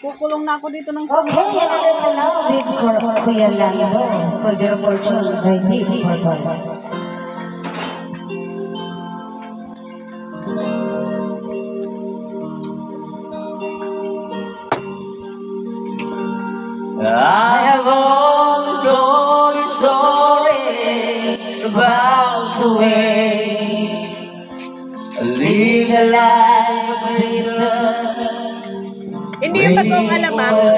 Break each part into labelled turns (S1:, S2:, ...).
S1: Kukulong na ako dito ng
S2: Okay, another allowed for Kuya Lando. Soldier Fortune by Navy Purple.
S3: I have all the stories about the way I live a life
S4: yung bagong alamang, mo.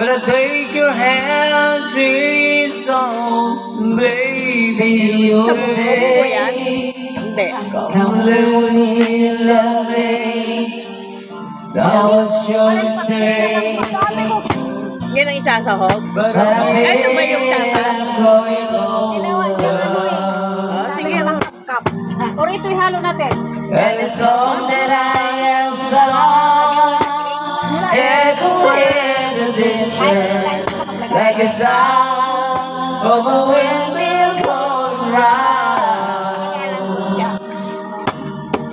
S3: But I take your hand, it's on, baby,
S4: yan? Hindi.
S3: Come live with me love me. Now it's your mistake.
S4: Yan ang isasahog?
S3: But I
S4: Ano ba yung tama?
S1: Ginawa niya ano eh.
S4: Oh, sige lang.
S1: Cup. Or ito ihalo natin.
S3: And the song that I am sung Echo in the distance Like a sound of a windmill going round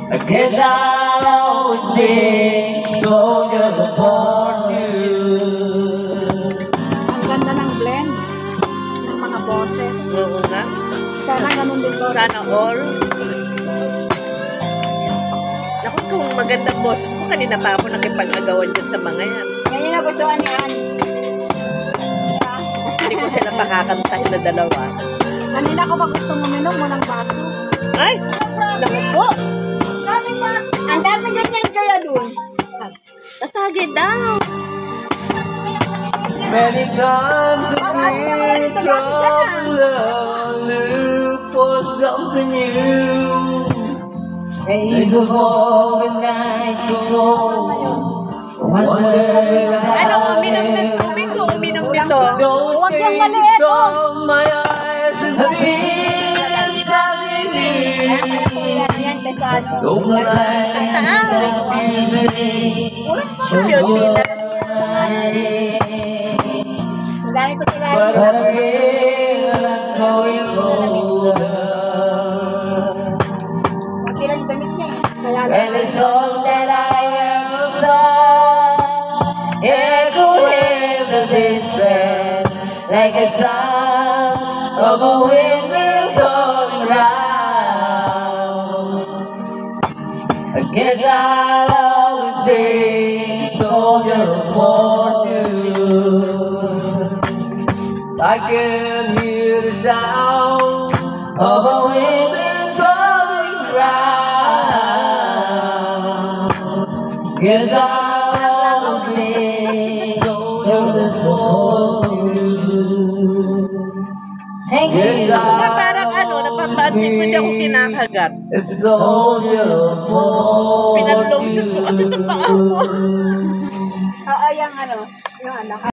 S3: I guess I'll always be soldier of fortune
S1: Ang ganda ng blend ng mga boses.
S4: Oo nga.
S1: Sana ganun din to.
S4: Sana all. Magandang boss ko, kanina pa ako nakipag-agawan dyan sa mga yan.
S1: Ngayon na gustuhan yan.
S4: Hindi ko sila pakakantahin na dalawa.
S1: Kanina ko pa gusto mo minom mo ng baso.
S4: Ay! Naku po!
S1: Ang dami ganyan kaya dun.
S4: Natagi daw!
S3: Many times I've been trouble, look for something new. Days of overnight ago,
S4: Ano, uminom ng tubig o uminom nito?
S1: Huwag
S3: faces
S1: maliit, oh.
S3: my eyes and tears standing near.
S1: Yan, pesado.
S3: Don't lie, confusing.
S4: Yun, tita.
S3: Distance like a sound of a windmill going round. I guess I'll always be a soldier of fortune. I can hear the sound of a windmill going round. Guess I'll always be Guess
S2: you.
S4: Na parang ano, napapansin ko hindi ako kinakagat.
S3: for
S4: Pinag-lotion ko kasi sa paa ko.
S1: Oo, yung ano.